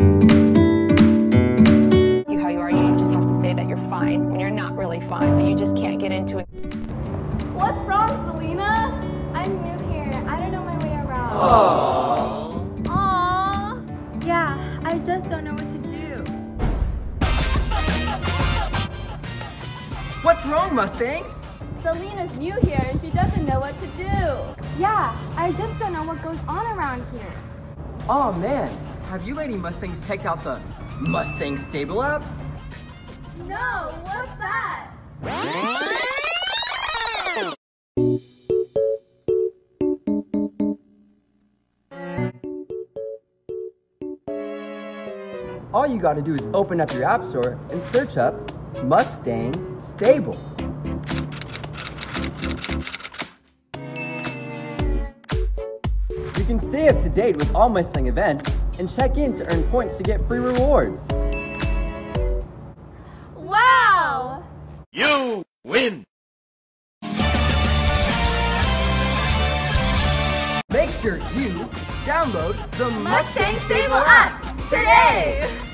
You how you are, you just have to say that you're fine when you're not really fine, but you just can't get into it. What's wrong, Selena? I'm new here. I don't know my way around. Aww. Yeah, I just don't know what to do. What's wrong, Mustangs? Selena's new here and she doesn't know what to do. Yeah, I just don't know what goes on around here. Oh man, have you Lady Mustangs checked out the Mustang Stable app? No, what's that? All you gotta do is open up your app store and search up Mustang Stable. You can stay up to date with all Mustang events and check in to earn points to get free rewards. Wow! You win! Make sure you download the Mustang Stable app today!